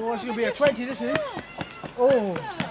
Oh, she'll be a 20, this is. Oh.